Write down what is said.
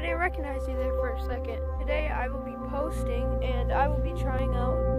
I didn't recognize you there for a second. Today I will be posting and I will be trying out